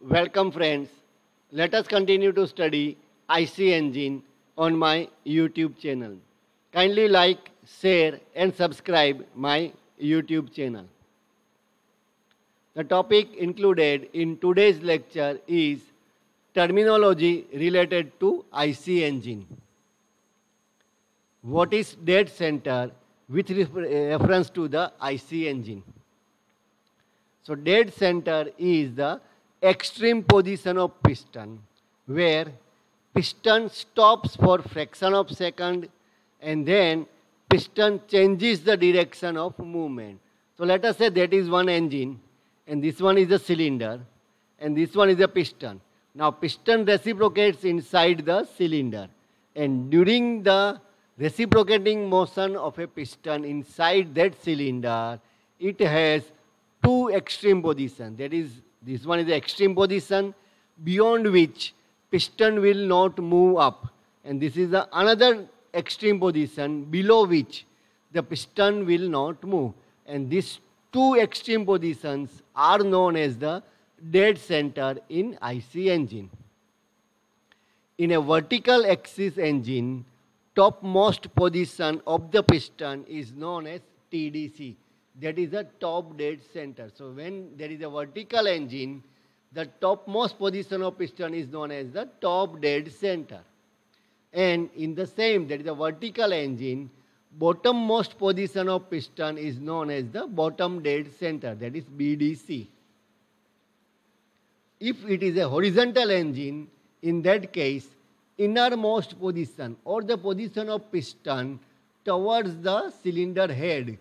Welcome friends. Let us continue to study IC engine on my YouTube channel. Kindly like, share and subscribe my YouTube channel. The topic included in today's lecture is terminology related to IC engine. What is dead center with eh, reference to the IC engine? So dead center is the extreme position of piston where piston stops for fraction of second and then piston changes the direction of movement. So let us say that is one engine and this one is a cylinder and this one is a piston. Now piston reciprocates inside the cylinder and during the reciprocating motion of a piston inside that cylinder it has two extreme positions that is this one is the extreme position beyond which piston will not move up. And this is the another extreme position below which the piston will not move. And these two extreme positions are known as the dead center in IC engine. In a vertical axis engine, topmost position of the piston is known as TDC that is the top dead center. So when there is a vertical engine, the topmost position of piston is known as the top dead center. And in the same, that is a vertical engine, bottommost position of piston is known as the bottom dead center, that is BDC. If it is a horizontal engine, in that case, innermost position or the position of piston towards the cylinder head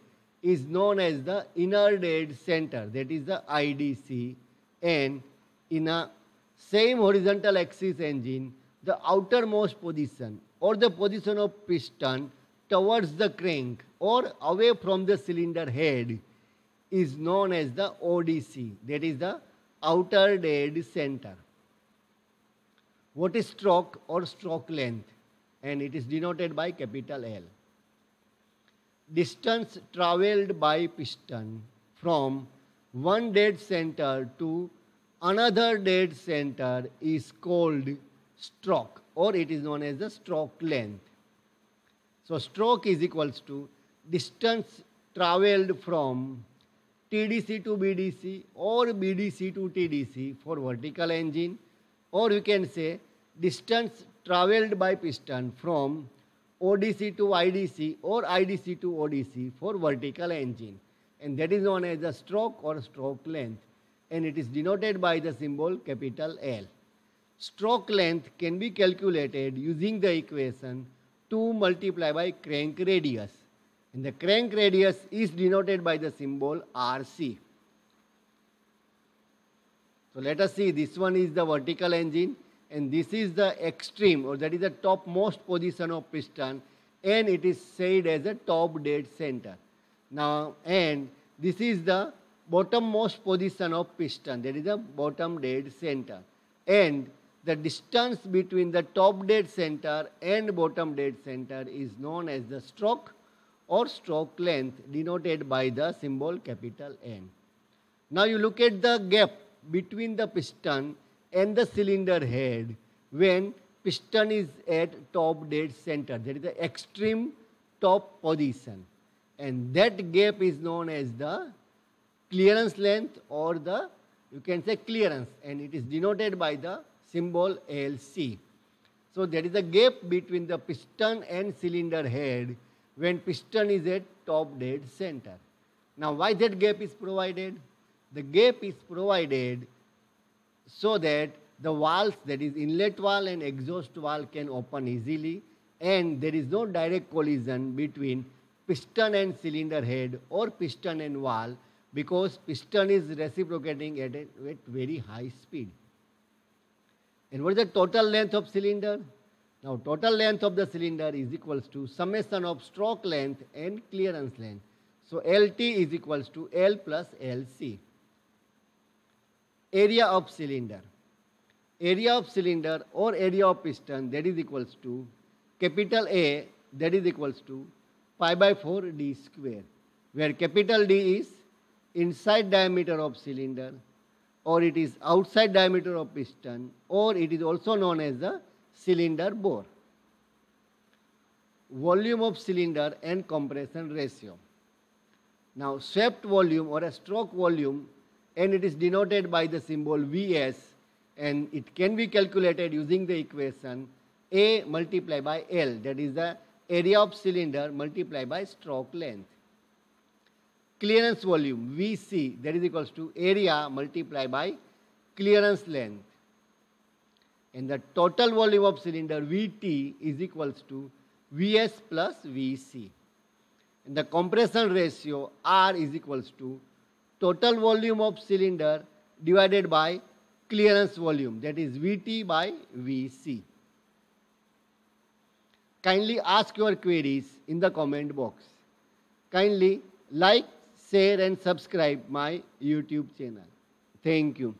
is known as the inner dead center, that is the IDC. And in a same horizontal axis engine, the outermost position or the position of piston towards the crank or away from the cylinder head is known as the ODC, that is the outer dead center. What is stroke or stroke length? And it is denoted by capital L distance traveled by piston from one dead center to another dead center is called stroke or it is known as the stroke length. So stroke is equals to distance traveled from TDC to BDC or BDC to TDC for vertical engine or you can say distance traveled by piston from ODC to IDC or IDC to ODC for vertical engine. And that is known as the stroke or stroke length. And it is denoted by the symbol capital L. Stroke length can be calculated using the equation 2 multiplied by crank radius. And the crank radius is denoted by the symbol RC. So let us see. This one is the vertical engine and this is the extreme or that is the topmost position of piston and it is said as a top dead center. Now and this is the bottommost position of piston that is the bottom dead center and the distance between the top dead center and bottom dead center is known as the stroke or stroke length denoted by the symbol capital N. Now you look at the gap between the piston and the cylinder head when piston is at top dead center. That is the extreme top position. And that gap is known as the clearance length or the, you can say clearance. And it is denoted by the symbol LC. So there is a gap between the piston and cylinder head when piston is at top dead center. Now why that gap is provided? The gap is provided so that the valves that is inlet valve and exhaust valve can open easily and there is no direct collision between piston and cylinder head or piston and valve because piston is reciprocating at, a, at very high speed. And what is the total length of cylinder? Now total length of the cylinder is equals to summation of stroke length and clearance length. So LT is equals to L plus LC area of cylinder. Area of cylinder or area of piston that is equals to capital A that is equals to pi by 4 d square where capital D is inside diameter of cylinder, or it is outside diameter of piston or it is also known as the cylinder bore. Volume of cylinder and compression ratio. Now swept volume or a stroke volume and it is denoted by the symbol Vs and it can be calculated using the equation A multiplied by L that is the area of cylinder multiplied by stroke length. Clearance volume VC that is equals to area multiplied by clearance length. And the total volume of cylinder VT is equals to Vs plus Vc. And the compression ratio R is equals to total volume of cylinder divided by clearance volume that is Vt by Vc. Kindly ask your queries in the comment box. Kindly like, share and subscribe my YouTube channel. Thank you.